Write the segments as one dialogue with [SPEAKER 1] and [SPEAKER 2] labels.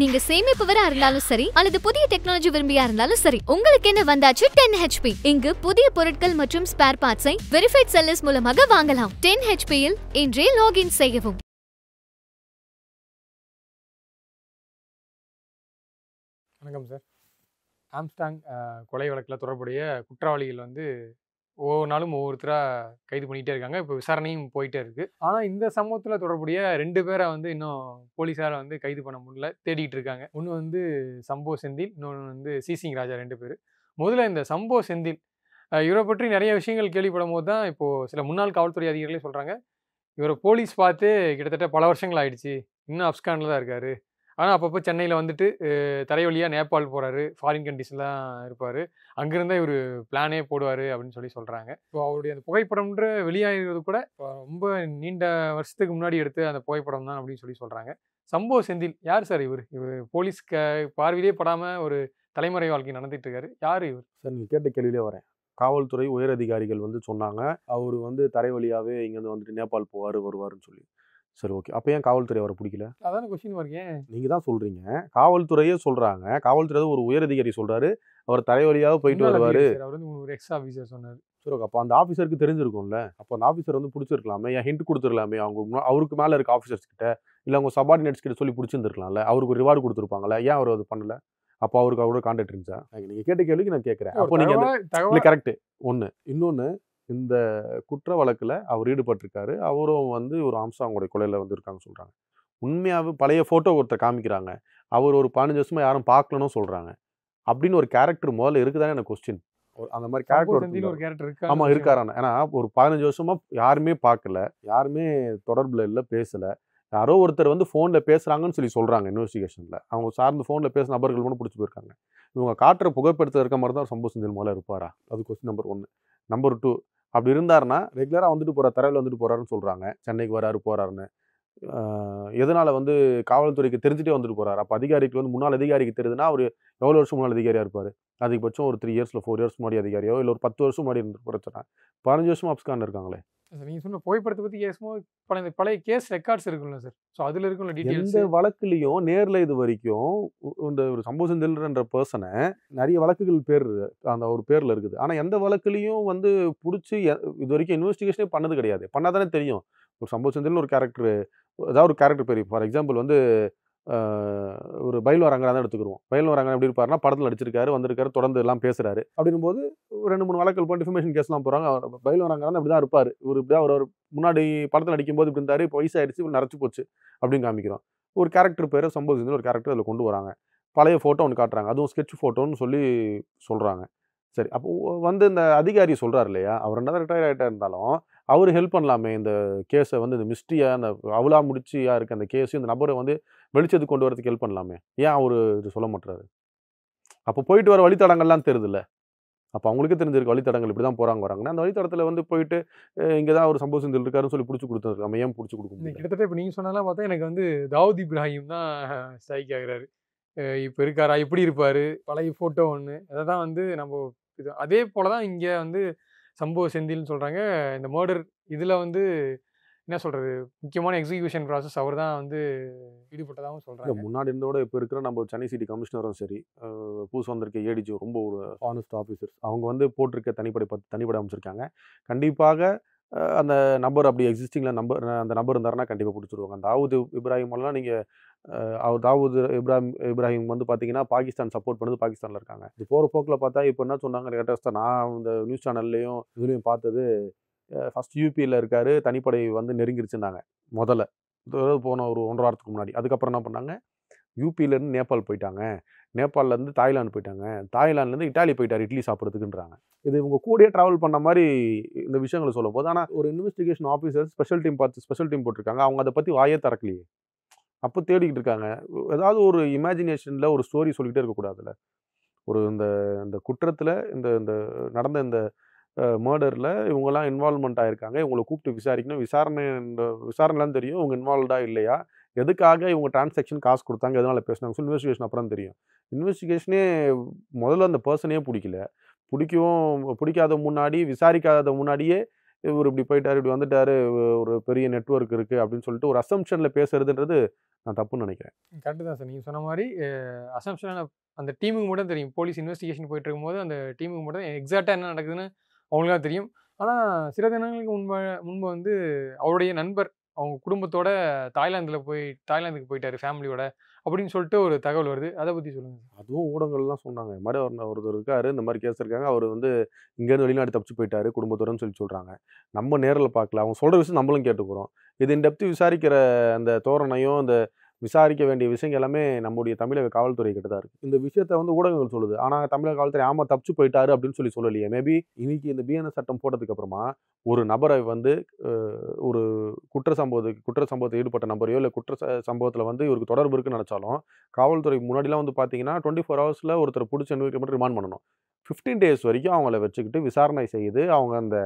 [SPEAKER 1] நீங்க சேமிப்பவரா இருந்தாலும் சரி அல்லது புதிய டெக்னாலஜி விரும்பியா இருந்தாலும் சரி உங்களுக்கு என்ன வந்தாச்சு? டென் ஹெச்பி இங்கு புதிய பொருட்கள் மற்றும் ஸ்பேர் பார்ட்ஸை வெரிஃபைட் செல்லர்ஸ் மூலமாக வாங்கலாம். டென் ஹெச்பியில் இன்றே லாகின் செய்யவும்.
[SPEAKER 2] வணக்கம் சார் ஆம்ஸ்டாங் கொலை வழக்கில் தொடர்புடைய குற்றவாளிகள் வந்து ஒவ்வொரு நாளும் ஒவ்வொருத்தராக கைது பண்ணிகிட்டே இருக்காங்க. இப்போ விசாரணையும் போயிட்டே இருக்குது ஆனால் இந்த சம்பவத்தில் தொடர்புடைய ரெண்டு பேரை வந்து இன்னும் போலீஸாரை வந்து கைது பண்ண முடியல தேடிட்டு இருக்காங்க. ஒன்று வந்து சம்போ செந்தில் இன்னொன்று வந்து சிசிங் ராஜா ரெண்டு பேர். முதல்ல இந்த சம்போ செந்தில் இவரை பற்றி நிறைய விஷயங்கள் கேள்விப்படும் போது தான் இப்போது சில முன்னாள் காவல்துறை அதிகாரிகளே சொல்கிறாங்க இவரை போலீஸ் பார்த்து கிட்டத்தட்ட பல வருஷங்கள் ஆயிடுச்சு. இன்னும் அப்ஸ்கானில் தான் இருக்காரு. ஆனால் அப்பப்போ சென்னையில் வந்துட்டு தரை வழியாக நேபாள் போகிறாரு ஃபாரின் கண்ட்ரிஸ்லாம் இருப்பார். அங்கேருந்தே இவர் பிளானே போடுவார் அப்படின்னு சொல்லி சொல்கிறாங்க இப்போ அவருடைய அந்த புகைப்படம்ன்ற வெளியாகிறது கூட ரொம்ப நீண்ட வருஷத்துக்கு முன்னாடி எடுத்த அந்த புகைப்படம் தான் அப்படின்னு சொல்லி சொல்கிறாங்க சம்பவ செந்தில் யார் சார் இவர்? இவர் போலீஸ் க பார்வையிலே படாமல் ஒரு தலைமுறை வாழ்க்கை நடந்துட்டு இருக்காரு. யார் இவர்?
[SPEAKER 3] சார் நீங்கள் கேட்ட கேள்வியிலே வரேன். காவல்துறை உயர் அதிகாரிகள் வந்து சொன்னாங்க. அவர் வந்து தரை வழியாகவே இங்கேருந்து வந்துட்டு நேபாள் போவார் வருவாருன்னு சொல்லி. சரி ஓகே அப்போ ஏன் காவல்துறை அவரை பிடிக்கல?
[SPEAKER 2] அதான கொஸ்டின் இருக்கேன்
[SPEAKER 3] நீங்கள் தான் சொல்கிறீங்க காவல்துறையே சொல்கிறாங்க காவல்துறை ஒரு உயர் அதிகாரி சொல்கிறாரு அவர் தரை வழியாக போயிட்டு வருவார்.
[SPEAKER 2] அவர் வந்து ஒரு எக்ஸ் ஆஃபீஸர் சொன்னார்.
[SPEAKER 3] சரி ஓகே அப்போ அந்த ஆஃபீஸருக்கு தெரிஞ்சிருக்கும்ல? அப்போ அந்த ஆஃபீஸர் வந்து பிடிச்சிருக்கலாமே? ஏன் ஹிண்ட் கொடுத்துருக்கலாமே அவங்க அவருக்கு மேலே இருக்க ஆஃபீஸர்ஸ் கிட்ட? இல்லை அவங்க சபார்டினேட்ஸ் கிட்ட சொல்லி பிடிச்சிருந்துருக்கலாம்ல? அவருக்கு ரிவார்டு கொடுத்துருப்பாங்கல்ல ஏன் அவர் அது பண்ணல? அப்போ அவருக்கு அவரோட கான்டாக்ட் இருந்துச்சா? நீங்கள் கேட்ட கேள்விக்கு நான் கேட்குறேன். அப்போ நீங்கள் இல்லை கரெக்ட் ஒன்று இன்னொன்று இந்த குற்ற வழக்கில் அவர் ஈடுபட்டிருக்காரு. அவரும் வந்து ஒரு ஆம்சாங்கோட கொலையில் வந்து இருக்காங்க சொல்கிறாங்க உண்மையாகவே பழைய ஃபோட்டோ ஒருத்தர் காமிக்கிறாங்க. அவர் ஒரு பதினஞ்சு வருஷமா யாரும் பார்க்கலன்னு சொல்கிறாங்க அப்படின்னு ஒரு கேரக்டர் முதல்ல இருக்குதானே எனக்கு கொஸ்டின் அந்த மாதிரி
[SPEAKER 2] செந்தில் ஒரு
[SPEAKER 3] கேரக்டர்
[SPEAKER 2] கேரக்டர் இருக்கா
[SPEAKER 3] ஆமாம் இருக்காரான ஏன்னா ஒரு பதினஞ்சு வருஷமா யாருமே பார்க்கல. யாருமே தொடர்பில் இல்லை பேசலை. யாரோ ஒருத்தர் வந்து ஃபோனில் பேசுகிறாங்கன்னு சொல்லி சொல்கிறாங்க இன்வெஸ்டிகேஷனில் அவங்க சார்ந்து ஃபோனில் பேச நபர்கள் மட்டும் பிடிச்சி போயிருக்காங்க. இவங்க காட்டுற புகைப்படத்தில் இருக்க மாதிரி தான் சம்பவ செந்தில் முதல்ல இருப்பாரா? அது கொஸ்டின் நம்பர் ஒன்று நம்பர் டூ அப்படி இருந்தார்னா ரெகுலராக வந்துட்டு போகிற தரையில் வந்துட்டு போகிறாருன்னு சொல்கிறாங்க சென்னைக்கு வராரு போகிறாருன்னு எதனால் வந்து காவல்துறைக்கு தெரிஞ்சுட்டே வந்துட்டு போகிறார் அப்போ அதிகாரிக்கு வந்து முன்னாள் அதிகாரிக்கு தெரியுதுன்னா அவர் எவ்வளோ வருஷம் முன்னாள் அதிகாரியாக இருப்பார்? அதிகபட்சம் ஒரு த்ரீ இயர்ஸில் ஃபோர் இயர்ஸ் முன்னாடி அதிகாரியோ இல்லை ஒரு பத்து வருஷம் முன்னாடி இருந்து பிரச்சனை பதினஞ்சு வருஷம் அப்ஸ்கான் இருக்காங்களே.
[SPEAKER 2] சார் நீங்கள் சொன்ன புகைப்படத்தை பற்றி கேசும்போது பழைய பழைய கேஸ் ரெக்கார்ட்ஸ் இருக்குல்ல சார். ஸோ அதில் இருக்குல்ல டீட்டெயில்ஸ்.
[SPEAKER 3] எந்த வழக்குலையும் நேர்ல இது வரைக்கும் இந்த ஒரு சம்பவ செந்தில்ன்ற பர்சனை நிறைய வழக்குகள் பேர் அந்த ஒரு பேர்ல இருக்குது. ஆனா எந்த வழக்குலையும் வந்து பிடிச்சி இது வரைக்கும் இன்வெஸ்டிகேஷனே பண்ணது கிடையாது. பண்ணாதானே தெரியும். ஒரு சம்பவ செந்தில்னு ஒரு கேரக்டர் ஏதாவது ஒரு கேரக்டர் பேர் ஃபார் எக்ஸாம்பிள் வந்து ஒரு பயில் வரங்கரா தான் எடுத்துக்கிறோம் பயில் வராங்க எப்படி இருப்பாருன்னா படத்தில் நடிச்சிருக்காரு வந்திருக்காரு தொடர்ந்து எல்லாம் பேசுறாரு. அப்படின்னும் போது ஒரு ரெண்டு மூணு வழக்கல் போய் டிஃபமேஷன் கேஸ்லாம் போகிறாங்க பயில் வரங்கரா தான் இப்படி தான் இருப்பார். இவர் இப்படி தான் ஒரு முன்னாடி படத்தில் நடிக்கும்போது இப்படி இருந்தார் இப்போ வயசாயிடுச்சு இவர் நரைச்சு போச்சு அப்படின்னு காமிக்கிறோம். ஒரு கேரக்டர் பேர் சம்பவ செந்தில் ஒரு கேரக்டர் அதில் கொண்டு வராங்க. பழைய ஃபோட்டோ ஒன்று காட்டுறாங்க. அதுவும் ஸ்கெட்ச் ஃபோட்டோன்னு சொல்லி சொல்கிறாங்க சரி அப்போ வந்து இந்த அதிகாரி சொல்கிறார் இல்லையா? அவர் என்னதான் ரிட்டையர் ஆகிட்டா இருந்தாலும் அவர் ஹெல்ப் பண்ணலாமே. இந்த கேஸை வந்து இந்த மிஸ்டியாக அந்த அவளாக முடிச்சியாக இருக்க அந்த கேஸையும் இந்த நபரை வந்து வெளிச்சத்துக்கு கொண்டு வரதுக்கு ஹெல்ப் பண்ணலாமே. ஏன் அவர் இது சொல்ல மாட்டுறாரு அப்போ போயிட்டு வர வழித்தடங்கள்லாம் தெரியுதுல்ல அப்போ அவங்களுக்கே தெரிஞ்சிருக்கு வழித்தடங்கள் இப்படி தான் போகிறாங்க வராங்கன்னா. அந்த வழித்தடத்தில் வந்து போயிட்டு இங்கே தான் ஒரு சம்பவ செந்தில் இருக்காருன்னு சொல்லி பிடிச்சி கொடுத்துருக்கு நம்ம ஏன் பிடிச்சி கொடுக்க
[SPEAKER 2] கிட்டத்தட்ட இப்போ நீங்கள் சொன்னதெல்லாம் பார்த்தா எனக்கு வந்து தாவூத் இப்ராஹிம் தான் ஸ்ட்ரைக் ஆகிறாரு இப்போ இருக்காரா? எப்படி இருப்பார்? பழைய ஃபோட்டோ ஒன்று அதை தான் வந்து நம்ம இது அதே போல தான் இங்கே வந்து சம்பவ செந்தில்னு சொல்கிறாங்க இந்த மர்டர் இதில் வந்து என்ன சொல்கிறது முக்கியமான எக்ஸிகியூஷன் ப்ராசஸ் அவர் தான் வந்து ஈடுபட்டதாகவும் சொல்கிறாங்க
[SPEAKER 3] முன்னாடி இருந்தோட இப்போ இருக்கிற நம்ம சென்னை சிட்டி கமிஷனரும் சரி புதுசு வந்திருக்க ஏடிஜி ரொம்ப ஒரு ஆனஸ்ட் ஆஃபீஸர்ஸ் அவங்க வந்து போட்டிருக்க தனிப்படை பத்து தனிப்படை அமைச்சிருக்காங்க. கண்டிப்பாக அந்த நம்பர் அப்படி எக்ஸிஸ்டிங்கில் நம்பர் அந்த நம்பர் இருந்தாருன்னா கண்டிப்பாக பிடிச்சிருவாங்க. அந்த தாவூத் இப்ராஹிம் எல்லாம் நீங்கள் அவர் தாவூத் இப்ராஹிம் இப்ராஹிம் வந்து பார்த்தீங்கன்னா பாகிஸ்தான் சப்போர்ட் பண்ணது பாகிஸ்தானில் இருக்காங்க. இது போகிற போக்கில் பார்த்தா இப்போ என்ன சொன்னாங்க லேட்டஸ்ட்டாக நான் இந்த நியூஸ் சேனல்லையும் இதுலேயும் பார்த்தது ஃபஸ்ட் யூபியில் இருக்காரு தனிப்படை வந்து நெருங்கிருச்சுன்னாங்க முதல்ல. போன ஒரு ஒன்றரை வாரத்துக்கு முன்னாடி. அதுக்கப்புறம் என்ன பண்ணாங்க? யூபியிலேருந்து நேபாள் போயிட்டாங்க. நேபாளிலேருந்து தாய்லாந்து போயிட்டாங்க. தாய்லாந்துலேருந்து இட்டாலி போயிட்டார் இட்லி சாப்பிட்றதுக்குன்றாங்க. இது இவங்க கூடயே ட்ராவல் பண்ண மாதிரி இந்த விஷயங்களை சொல்லும் போது ஆனால் ஒரு இன்வெஸ்டிகேஷன் ஆஃபீஸர் ஸ்பெஷல் டீம் பார்த்து ஸ்பெஷல் டீம் போட்டிருக்காங்க. அவங்க அதை பற்றி வாயே திறக்கலையே. அப்போ தேடிக்கிட்டு இருக்காங்க. ஏதாவது ஒரு இமேஜினேஷனில் ஒரு ஸ்டோரி சொல்லிக்கிட்டே இருக்கக்கூடாதுல்ல ஒரு இந்த இந்த குற்றத்தில் இந்த இந்த நடந்த இந்த மர்டரில் இவங்கெல்லாம் இன்வால்மெண்ட் ஆகிருக்காங்க இவங்களை கூப்பிட்டு விசாரிக்கணும். விசாரணை இந்த விசாரணைலாம் தெரியும். இவங்க இன்வால்வ்டா இல்லையா? எதுக்காக இவங்க டிரான்சாக்ஷன் காசு கொடுத்தாங்க? எதனால் பேசினாங்க? சொல்லி இன்வெஸ்டிகேஷன் அப்புறம் தெரியும். இன்வெஸ்டிகேஷனே முதல்ல அந்த பர்சனே பிடிக்கல. பிடிக்கவும் பிடிக்காத முன்னாடி விசாரிக்காத முன்னாடியே இவர் இப்படி போயிட்டார் இப்படி வந்துட்டாரு ஒரு பெரிய நெட்ஒர்க் இருக்குது அப்படின்னு சொல்லிட்டு ஒரு அசம்ஷனில் பேசுறதுன்றது நான் தப்புன்னு நினைக்கிறேன்.
[SPEAKER 2] கரெக்டு தான் சார் நீங்கள் சொன்ன மாதிரி அசம்ஷனான அந்த டீமுக்கு மட்டும் தெரியும். போலீஸ் இன்வெஸ்டிகேஷன் போயிட்டு இருக்கும்போது அந்த டீமுக்கு மட்டும் எக்ஸாக்டாக என்ன நடக்குதுன்னு அவங்களுக்கு தான் தெரியும். ஆனால் சில தினங்களுக்கு முன்பு முன்பு வந்து அவருடைய நண்பர் அவங்க குடும்பத்தோட தாய்லாந்தில் போய் தாய்லாந்துக்கு போயிட்டார் ஃபேமிலியோட அப்படின்னு சொல்லிட்டு ஒரு தகவல் வருது. அதை பற்றி சொல்லுங்கள்
[SPEAKER 3] அதுவும் ஊடகங்கள்லாம் சொன்னாங்க. இந்த மாதிரி ஒரு ஒருத்தர் இருக்காரு இந்த மாதிரி கேஸ் இருக்காங்க. அவர் வந்து இங்கேருந்து வெளிநாடு தப்பிச்சு போயிட்டாரு குடும்பத்துடன் சொல்லி சொல்கிறாங்க நம்ம நேரில் பார்க்கல. அவங்க சொல்கிற விஷயம் நம்மளும் கேட்டுக்கிறோம். இது இந்த விசாரிக்கிற அந்த தோரணையும் அந்த விசாரிக்க வேண்டிய விஷயங்கள் எல்லாமே நம்முடைய தமிழக காவல்துறை கிட்ட தான் இருக்குது இந்த விஷயத்த வந்து ஊடகங்கள் சொல்லுது. ஆனால் தமிழக காவல்துறை ஆமாம் தப்பிச்சு போயிட்டாரு அப்படின்னு சொல்லி சொல்லலையே. மேபி இன்னைக்கு இந்த பிஎன்எஸ் சட்டம் போட்டதுக்கு அப்புறமா ஒரு நபரை வந்து ஒரு குற்ற சம்பவத்துக்கு குற்ற சம்பவத்தில் ஈடுபட்ட நபரையோ இல்லை குற்ற ச- சம்பவத்தில் வந்து இவருக்கு தொடர்பு இருக்குன்னு நினச்சாலும் காவல்துறை முன்னாடிலாம் வந்து பார்த்தீங்கன்னா டுவெண்ட்டி ஃபோர் ஹவர்ஸில் ஒருத்தர் பிடிச்சி மட்டும் ரிமாண்ட் பண்ணணும். ஃபிஃப்டீன் டேஸ் வரைக்கும் அவங்கள வச்சுக்கிட்டு விசாரணை செய்து அவங்க அந்த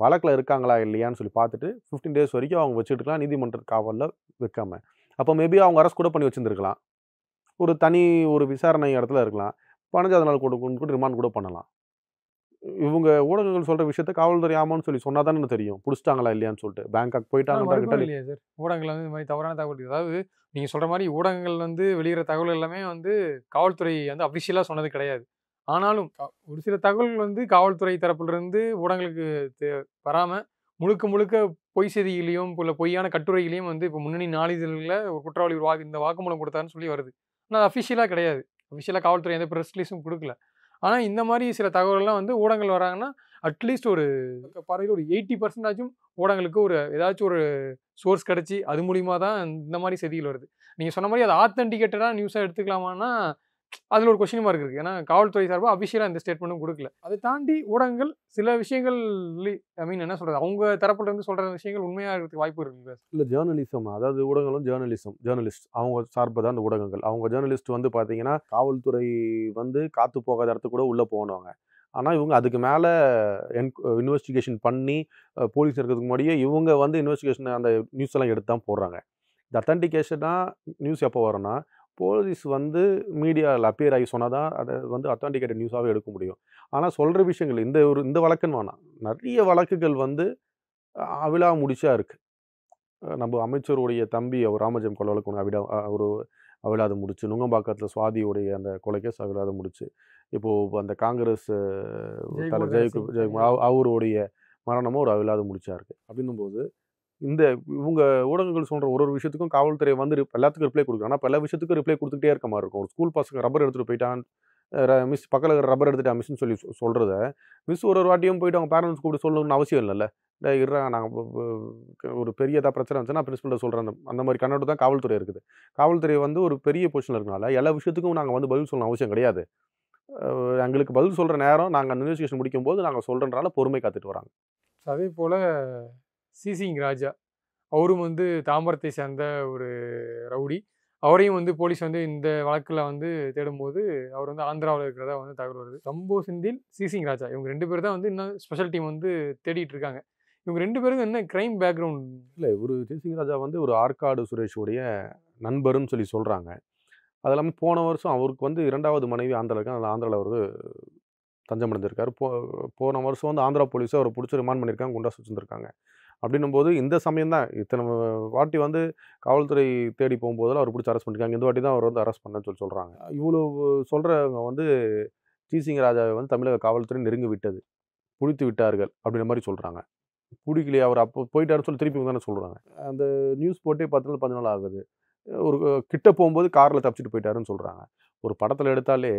[SPEAKER 3] வழக்கில் இருக்காங்களா இல்லையான்னு சொல்லி பார்த்துட்டு ஃபிஃப்டீன் டேஸ் வரைக்கும் அவங்க வச்சுட்டுக்கலாம் நீதிமன்ற காவலில் வைக்காமல் அப்போ மேபி அவங்க அரெஸ்ட் கூட பண்ணி வச்சுருந்துருக்கலாம். ஒரு தனி ஒரு விசாரணை இடத்துல இருக்கலாம். பதினஞ்சாவது நாள் கூட கொண்டு கூட ரிமாண்ட் கூட பண்ணலாம். இவங்க ஊடகங்கள் சொல்கிற விஷயத்த காவல்துறை ஆமான்னு சொல்லி சொன்னா தானே தெரியும். பிடிச்சிட்டாங்களா இல்லையான்னு சொல்லிட்டு. பேங்காக் போயிட்டாங்க
[SPEAKER 2] இல்லையா சார். ஊடகங்கள் வந்து இந்த மாதிரி தவறான தகவல் அதாவது நீங்கள் சொல்கிற மாதிரி ஊடகங்கள் வந்து வெளியிற தகவல் எல்லாமே வந்து காவல்துறை வந்து அஃபிஷியலாக சொன்னது கிடையாது. ஆனாலும் ஒரு சில தகவல்கள் வந்து காவல்துறை தரப்பிலிருந்து ஊடகங்களுக்கு தே- வராம முழுக்க முழுக்க பொய் செய்தியிலையும் இல்லை பொய்யான கட்டுரைகளையும் வந்து இப்போ முன்னணி நாளிதழ்களில் ஒரு குற்றவாளி ஒரு வாக்கு இந்த வாக்குமூலம் கொடுத்தாருன்னு சொல்லி வருது. ஆனால் அது அஃபிஷியலாக கிடையாது. அஃபிஷியலாக காவல்துறை எந்த ப்ரெஸ் ரிலீஸும் கொடுக்கல. ஆனால் இந்த மாதிரி சில தகவல்கள்லாம் வந்து ஊடகங்கள் வராங்கன்னா அட்லீஸ்ட் ஒரு பறவையில் ஒரு எயிட்டி பர்சன்டாச்சும் ஊடகங்களுக்கு ஒரு ஏதாச்சும் ஒரு சோர்ஸ் கிடச்சி அது மூலியமாக தான் இந்த மாதிரி செய்திகள் வருது. நீங்கள் சொன்ன மாதிரி அது ஆத்தன்டிகேட்டடாக நியூஸாக எடுத்துக்கலாமான்னா அதில் ஒரு கொஷின் மார்க் இருக்குது ஏன்னா காவல்துறை சார்பாக அஃபிஷியலாக இந்த ஸ்டேட்மெண்ட்டும் கொடுக்கல. அதை தாண்டி ஊடகங்கள் சில விஷயங்கள் ஐ மீன் என்ன சொல்கிறது அவங்க தரப்புலேருந்து சொல்கிற விஷயங்கள் உண்மையாக இருக்கிறதுக்கு வாய்ப்பு இருக்குது
[SPEAKER 3] இல்லை ஜேர்னலிசம் அதாவது ஊடகங்களும் ஜேர்னலிசம் ஜேர்னலிஸ்ட் அவங்க சார்பு தான் அந்த ஊடகங்கள். அவங்க ஜேர்னலிஸ்ட் வந்து பார்த்தீங்கன்னா காவல்துறை வந்து காத்து போகாத இடத்துக்கு கூட உள்ளே போனவங்க. ஆனால் இவங்க அதுக்கு மேலே என் இன்வெஸ்டிகேஷன் பண்ணி போலீஸ் இருக்கிறதுக்கு முன்னாடியே இவங்க வந்து இன்வெஸ்டிகேஷன் அந்த நியூஸ் எல்லாம் எடுத்து தான் போடுறாங்க. இந்த அத்தன்டிகேஷனாக நியூஸ் எப்போ வரும்னா போலீஸ் வந்து மீடியாவில் அப்பியர் ஆகி சொன்னால் தான் அதை வந்து அத்தான்டிகேட்டட் நியூஸாகவே எடுக்க முடியும். ஆனால் சொல்கிற விஷயங்கள் இந்த ஒரு இந்த வழக்குன்னு வேணாம். நிறைய வழக்குகள் வந்து அவிழா முடிச்சா இருக்குது நம்ம அமைச்சருடைய தம்பி அவர் ராமஜெயம் கொலை வழக்கு ஒன்று அவிடா ஒரு அவிழாது முடிச்சு. நுங்கம்பாக்கத்தில் சுவாதியுடைய அந்த கொலைகேஸ் அவிழாது முடிச்சு. இப்போது அந்த காங்கிரஸ் தலைவர். ஜெயக்குமார் அவ- அவருடைய மரணமும் ஒரு அவிழாது முடிச்சா இருக்கு. அப்படின்னும் போது இந்த இவங்க ஊடகங்கள் சொல்கிற ஒரு ஒரு விஷயத்துக்கும் காவல்துறை வந்து எல்லாத்துக்கும் ரிப்ளை கொடுக்குறாங்க ஆனால் பல விஷயத்துக்கும் ரிப்ளை கொடுத்துக்கிட்டே இருக்க மாதிரி இருக்கும். ஒரு ஸ்கூல் பசங்க ரப்பர் எடுத்துகிட்டு போயிட்டான் மிஸ் பக்கத்தில் ரப்பர் எடுத்துட்டா மிஸ்ன்னு சொல்லி சொல்கிறத மிஸ் ஒரு ஒரு வாட்டியும் போயிட்டு அவங்க பேரண்ட்ஸ் கூப்பிட்டு சொல்லணும்னு அவசியம் இல்லைல்ல. இல்லை இருறா நாங்கள் ஒரு பெரிய ஏதாவது பிரச்சனை வந்துச்சுன்னா பிரின்சிபல்ட்ட சொல்கிறேன் அந்த அந்த மாதிரி கண்ணோட்டம் தான் காவல்துறை இருக்குது. காவல்துறை வந்து ஒரு பெரிய பொசிஷனில் இருக்கனால எல்லா விஷயத்துக்கும் நாங்கள் வந்து பதில் சொல்லணும் அவசியம் கிடையாது. எங்களுக்கு பதில் சொல்கிற நேரம் நாங்கள் அந்த இன்வெஸ்டிகேஷன் முடிக்கும் போது நாங்கள் சொல்கிறனால பொறுமை காத்துட்டு வராங்க.
[SPEAKER 2] அதே போல் சிசிங் ராஜா. அவரும் வந்து தாம்பரத்தை சேர்ந்த ஒரு ரவுடி. அவரையும் வந்து போலீஸ் வந்து இந்த வழக்கில் வந்து தேடும்போது அவர் வந்து ஆந்திராவில் இருக்கிறதா வந்து தகவல் வருது. சம்போ சிந்தில் சிசிங் ராஜா. இவங்க ரெண்டு பேர் தான் வந்து இன்னும் ஸ்பெஷல் டீம் வந்து தேடிட்டு இருக்காங்க. இவங்க ரெண்டு பேருக்கும் என்ன கிரைம் பேக்ரவுண்ட்?
[SPEAKER 3] இல்லை ஒரு சிசிங் ராஜா வந்து ஒரு ஆற்காடு சுரேஷுடைய நண்பர்னு சொல்லி சொல்கிறாங்க அது இல்லாமல் போன வருஷம் அவருக்கு வந்து இரண்டாவது மனைவி ஆந்திரா இருக்கு அதில் ஆந்திராவில் அவர் தஞ்சம் அடைஞ்சிருக்காரு போ போன வருஷம் வந்து ஆந்திரா போலீஸை அவரை பிடிச்சி ரிமாண்ட் பண்ணியிருக்காங்க குண்டாஸ் வச்சுருந்துருக்காங்க. அப்படின்னும் போது இந்த சமயம் தான் இத்தனை வாட்டி வந்து காவல்துறை தேடி போகும்போதெல்லாம் அவர் பிடிச்சி அரெஸ்ட் பண்ணிருக்காங்க இந்த வாட்டி தான் அவர் வந்து அரெஸ்ட் பண்ணேன்னு சொல்லி சொல்கிறாங்க இவ்வளோ சொல்கிறவங்க வந்து ஜிசிங் ராஜாவை வந்து தமிழக காவல்துறை நெருங்கி விட்டது. பிடித்து விட்டார்கள் அப்படின்ற மாதிரி சொல்கிறாங்க பிடிக்கலையே அவர் அப்போ போயிட்டாருன்னு சொல்லி திருப்பி தானே சொல்கிறாங்க அந்த நியூஸ் போட்டே பத்து நாள் பதினாலு நாள் ஆகுது. ஒரு கிட்ட போகும்போது காரில் தப்பிச்சிட்டு போயிட்டாருன்னு சொல்கிறாங்க ஒரு படத்தில் எடுத்தாலே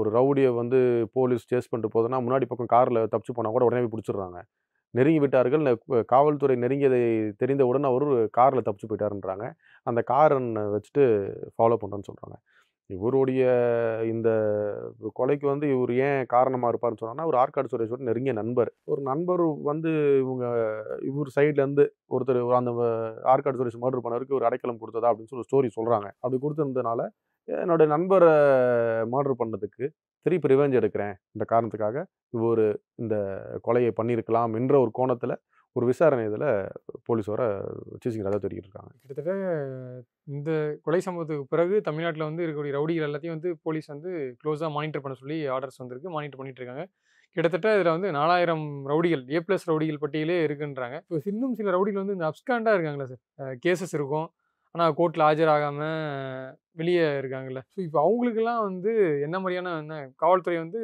[SPEAKER 3] ஒரு ரவுடியை வந்து போலீஸ் சேஸ் பண்ணிட்டு போதுன்னா முன்னாடி பக்கம் காரில் தப்பிச்சு போனால் கூட உடனே போய் பிடிச்சிடுறாங்க. நெருங்கி விட்டார்கள் காவல்துறை நெருங்கியதை தெரிந்தவுடன் அவர் காரில் தப்பிச்சு போயிட்டாருன்றாங்க. அந்த காரன் வச்சுட்டு ஃபாலோ பண்ணுறேன்னு சொல்கிறாங்க இவருடைய இந்த கொலைக்கு வந்து இவர் ஏன் காரணமாக இருப்பார்னு சொன்னாங்கன்னா ஒரு ஆற்காடு சுரேஸ்வரர் நெருங்கிய நண்பர். ஒரு நண்பர் வந்து இவங்க இவர் சைட்லேருந்து ஒருத்தர் அந்த ஆற்காடு சுரேஷ் மர்டர் பண்ணவருக்கு ஒரு அடைக்கலம் கொடுத்ததா அப்படின்னு சொல்லி ஸ்டோரி சொல்கிறாங்க அது கொடுத்துருந்ததுனால என்னோட நண்பரை மர்டர் பண்ணதுக்கு திருப்பி ரிவெஞ்ச் எடுக்கிறேன். இந்த காரணத்துக்காக ஒரு இந்த கொலையை பண்ணியிருக்கலாம் என்ற ஒரு கோணத்தில் ஒரு விசாரணை இதில் போலீஸ் வர சீசிங் தெரிவிட்டு இருக்காங்க.
[SPEAKER 2] கிட்டத்தட்ட இந்த கொலை சம்பவத்துக்கு பிறகு தமிழ்நாட்டில் வந்து இருக்கக்கூடிய ரவுடிகள் எல்லாத்தையும் வந்து போலீஸ் வந்து க்ளோஸாக மானிட்டர் பண்ண சொல்லி ஆர்டர்ஸ் வந்திருக்கு மானிட்டர் பண்ணிட்டு இருக்காங்க. கிட்டத்தட்ட இதில் வந்து நாலாயிரம் ரவுடிகள் ஏ ப்ளஸ் ரவுடிகள் பட்டியலே இருக்குன்றாங்க. இப்போ இன்னும் சில ரவுடிகள் வந்து இந்த அப்ஸ்காண்டாக இருக்காங்களா சார் கேசஸ் இருக்கும். ஆனால் கோர்ட்டில் ஆஜராகாமல் வெளியே இருக்காங்கல்ல. ஸோ இப்போ அவங்களுக்கெல்லாம் வந்து என்ன மாதிரியான என்ன காவல்துறை வந்து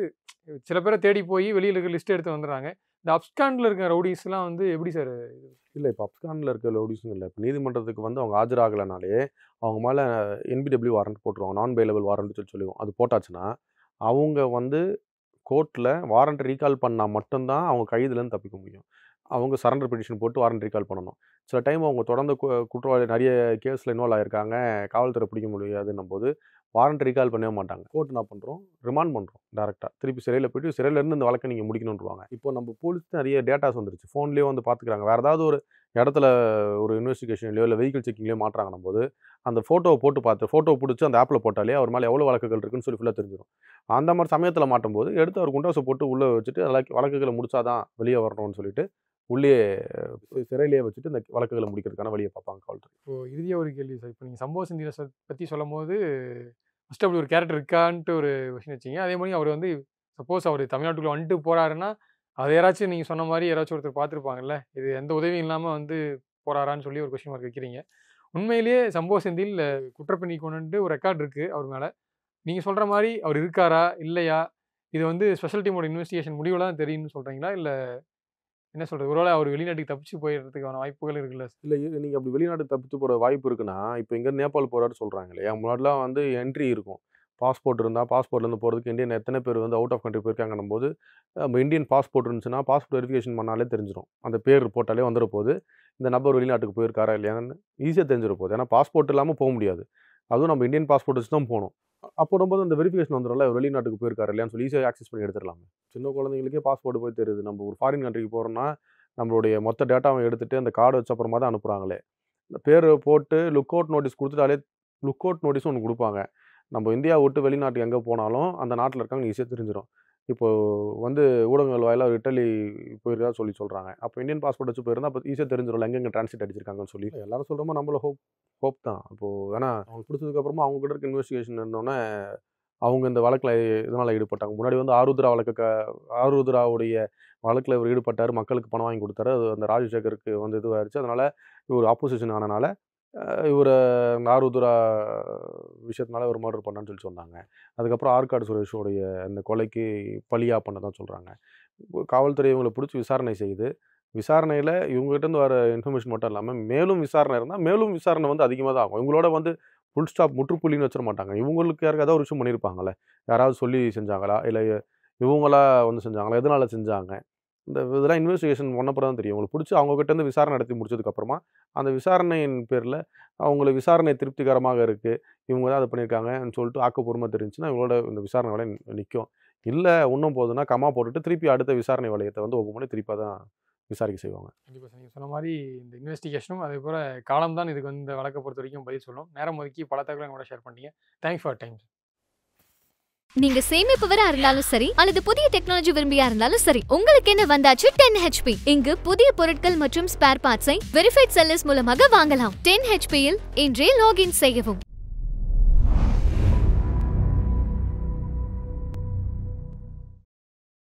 [SPEAKER 2] சில பேரை தேடி போய் வெளியில் இருக்க லிஸ்ட் எடுத்து வந்துடுறாங்க. இந்த அப்ஸ்காண்டில் இருக்க ரவுடிஸ்லாம் வந்து எப்படி சார்?
[SPEAKER 3] இல்லை இப்போ அப்ஸ்காண்டில் இருக்க லோடிஸும் இல்லை. இப்போ நீதிமன்றத்துக்கு வந்து அவங்க ஆஜராகலைனாலே அவங்க மேலே என்பிடபிள்யூ வாரண்ட் போட்டுருவாங்க. நான் பெயிலபிள் வாரண்ட் சொல்லி சொல்லுவோம் அது போட்டாச்சுன்னா அவங்க வந்து கோர்ட்டில் வாரண்ட் ரீகால் பண்ணால் மட்டும்தான் அவங்க கைதுலேருந்து தப்பிக்க முடியும். அவங்க சரண்டர் பெட்டிஷன் போட்டு வாரண்ட் ரீகால் பண்ணணும். சில டைம் அவங்க தொடர்ந்து குற்றவாளி நிறைய கேஸில் இன்வால்வ் ஆகியிருக்காங்க காவல்துறை பிடிக்க முடியாதுன்னும் போது வாரண்ட் ரீகால் பண்ணவே மாட்டாங்க. கோர்ட் என்ன பண்ணுறோம் ரிமாண்ட் பண்ணுறோம் டேரெக்டாக திருப்பி சிறையில் போயிட்டு சிறையிலேருந்து இந்த வழக்கை நீங்கள் முடிக்கணுன்றவாங்க இப்போ நம்ம போலீஸ் நிறைய டேட்டாஸ் வந்துருச்சு. ஃபோன்லேயே வந்து பார்த்துக்கிறாங்க வேறு ஏதாவது ஒரு இடத்துல ஒரு இன்வெஸ்டிகேஷன்லையோ இல்லை வெஹிக்கிள் செக்கிங்லேயோ மாட்டுறாங்கன்னும் போது அந்த ஃபோட்டோவை போட்டு பார்த்து ஃபோட்டோ பிடிச்சி அந்த ஆப்பில் போட்டாலே அவர் மேலே எவ்வளோ வழக்குகள் இருக்குன்னு சொல்லி ஃபுல்லாக தெரிஞ்சிடும் அந்த மாதிரி சமயத்தில் மாட்டும் போது எடுத்து அவர் குண்டாசை போட்டு உள்ளே வச்சுட்டு வழக்குகளை முடிச்சாதான் வெளியே வரணும்னு சொல்லிட்டு உள்ளே சிறையிலேயே வச்சுட்டு இந்த வழக்குகளை முடிக்கிறதுக்கான வழியை பார்ப்பாங்க காவல்துறை.
[SPEAKER 2] இப்போ இறுதியாக ஒரு கேள்வி சார். இப்போ நீங்கள் சம்பவ சிந்திர பற்றி சொல்லும் போது ஃபஸ்ட்டு அப்படி ஒரு கேரக்டர் இருக்கான்ட்டு ஒரு விஷயம் வச்சிங்க. அதே மாதிரி அவர் வந்து சப்போஸ் அவர் தமிழ்நாட்டுக்குள்ள வந்துட்டு போகிறாருன்னா அதை யாராச்சும் நீங்கள் சொன்ன மாதிரி யாராச்சும் ஒருத்தர் பார்த்துருப்பாங்கல்ல? இது எந்த உதவியும் இல்லாமல் வந்து போகிறாரான்னு சொல்லி ஒரு கொஷின் மார்க் வைக்கிறீங்க. உண்மையிலேயே சம்பவ செந்தில் குற்றப்பணி கொண்டு ஒரு ரெக்கார்ட் இருக்குது அவர் மேலே. நீங்கள் சொல்கிற மாதிரி அவர் இருக்காரா? இல்லையா? இது வந்து ஸ்பெஷல் டீமோட இன்வெஸ்டிகேஷன் முடிவில் தான் தெரியும்னு சொல்கிறீங்களா இல்லை என்ன சொல்கிறது ஒருவேளை அவர் வெளிநாட்டுக்கு தப்பிச்சு போயிடுறதுக்கான வாய்ப்புகள் இருக்குல்ல
[SPEAKER 3] இல்லை நீங்கள் அப்படி வெளிநாடு தப்பிச்சு போகிற வாய்ப்பு இருக்குன்னா இப்போ இங்கே நேபாள் போகிறாரு சொல்கிறாங்க இல்லையா? முன்னாடிலாம் வந்து என்ட்ரி இருக்கும். பாஸ்போர்ட் இருந்தால் பாஸ்போர்ட்லேருந்து போகிறதுக்கு இந்தியன் எத்தனை பேர் வந்து அவுட் ஆஃப் கண்ட்ரி போயிருக்காங்கன்னும் போது நம்ம இந்தியன் பாஸ்போர்ட் இருந்துச்சுன்னா பாஸ்போர்ட் வெரிஃபிகேஷன் பண்ணாலே தெரிஞ்சிடும் அந்த பேர் போட்டாலே வந்துட போது இந்த நபர் வெளிநாட்டுக்கு போயிருக்காரா இல்லையான்னு ஈஸியாக தெரிஞ்சிட போகுது ஏன்னா பாஸ்போர்ட் இல்லாமல் போக முடியாது. அதுவும் நம்ம இந்தியன் பாஸ்போர்ட் வச்சு தான் போகணும். அப்போ போது அந்த வெரிஃபிகேஷன் வந்துடும்ல வெளிநாட்டுக்கு போயிருக்காரு இல்லையான்னு சொல்லி ஈஸியாக ஆக்சஸ் பண்ணி எடுத்துடலாமே. சின்ன குழந்தைங்களுக்கே பாஸ்போர்ட் போய் தெரியுது. நம்ம ஒரு ஃபாரின் கண்ட்ரிக்கு போகிறோம்னா நம்மளுடைய மொத்த டேட்டாவை எடுத்துகிட்டு அந்த கார்டு வச்ச அப்புறமா தான் அனுப்புகிறாங்களே இந்த பேர் போட்டு லுக் அவுட் நோட்டீஸ் கொடுத்துட்டாலே லுக் அவுட் நோட்டீஸும் ஒன்று கொடுப்பாங்க. நம்ம இந்தியா விட்டு வெளிநாட்டுக்கு எங்கே போனாலும் அந்த நாட்டில் இருக்காங்க ஈஸியாக தெரிஞ்சிடும் இப்போது வந்து ஊடகங்கள் வாயிலாக இட்டலி போயிருக்கா சொல்லி சொல்கிறாங்க அப்போ இந்தியன் பாஸ்போர்ட் வச்சு போயிருந்தா அப்போ ஈஸியாக தெரிஞ்சிடும் எங்கெங்கே டிரான்ஸ்லேட் அடிச்சிருக்காங்கன்னு சொல்லி. எல்லாரும் சொல்கிறோமோ நம்மள ஹோப் ஹோப் தான். அப்போது ஏன்னா அவங்க பிடிச்சதுக்கப்புறமா அவங்க கிட்ட இருக்க இன்வெஸ்டிகேஷன் இருந்தோன்னே அவங்க இந்த வழக்கில் இதனால் ஈடுபட்டாங்க. முன்னாடி வந்து ஆருத்ரா வழக்கு க ஆருத்ராவுடைய வழக்கில் இவர் ஈடுபட்டார் மக்களுக்கு பணம் வாங்கி கொடுத்தாரு. அது அந்த ராஜசேகருக்கு வந்து இதுவாகிடுச்சு அதனால் இவர் ஆப்போசிஷன் ஆனனால இவரை நாரூதுரா விஷயத்தினால ஒரு மர்டர் பண்ணான்னு சொல்லி சொன்னாங்க. அதுக்கப்புறம் ஆற்காடு சுரேஷோடைய அந்த கொலைக்கு பழியாக பண்ண தான் சொல்கிறாங்க காவல்துறை இவங்களை பிடிச்சி விசாரணை செய்யுது. விசாரணையில் இவங்ககிட்டருந்து வர இன்ஃபர்மேஷன் மட்டும் இல்லாமல் மேலும் விசாரணை இருந்தால் மேலும் விசாரணை வந்து அதிகமாக தான் ஆகும். இவங்களோட வந்து ஃபுல் ஸ்டாப் முற்றுப்புள்ளின்னு வச்சிட மாட்டாங்க. இவங்களுக்கு யாருக்கு ஏதாவது ஒரு விஷயம் பண்ணியிருப்பாங்களே யாராவது சொல்லி செஞ்சாங்களா? இல்லை இவங்களா வந்து செஞ்சாங்களா? எதனால செஞ்சாங்க? இந்த இதெல்லாம் இன்வெஸ்டிகேஷன் பண்ணப்பறம் தான் தெரியும். உங்களுக்கு பிடிச்சி அவங்ககிட்ட இருந்து விசாரணை நடத்தி முடிச்சதுக்கப்புறமா அந்த விசாரணையின் பேரில் அவங்களை விசாரணை திருப்திகரமாக இருக்குது இவங்க தான் அதை பண்ணியிருக்காங்கன்னு சொல்லிட்டு ஆக்கப்பூர்வமாக தெரிஞ்சுன்னா இவங்களோட இந்த விசாரணை வேலை நிற்கும் இல்லை இன்னும் போதுன்னா கமா போட்டுட்டு திருப்பி அடுத்த விசாரணை வளையத்தை வந்து ஒவ்வொரு மணி திருப்பி தான் விசாரிக்க செய்வாங்க.
[SPEAKER 2] கண்டிப்பாக நீங்கள் சொன்ன மாதிரி இந்த இன்வெஸ்டிகேஷனும் அதே போல் காலம் தான் இதுக்கு வந்து வழக்கை பொறுத்த வரைக்கும் பதில் சொல்லும். நேரம் ஒதுக்கி பல தகவலை கூட ஷேர் பண்ணீங்க தேங்க்ஸ் ஃபார் டைம்
[SPEAKER 1] நீங்க சேமிப்பவரா இருந்தாலும் சரி அல்லது புதிய டெக்னாலஜி விரும்பியா இருந்தாலும் சரி உங்களுக்கு என்ன வந்தாச்சு? டென் ஹெச்பி இங்கு புதிய பொருட்கள் மற்றும் ஸ்பேர் பார்ட்ஸை வெரிஃபைட் செல்லர்ஸ் மூலமாக வாங்கலாம். டென் ஹெச்பியில் இன்றே லாகின் செய்யவும்.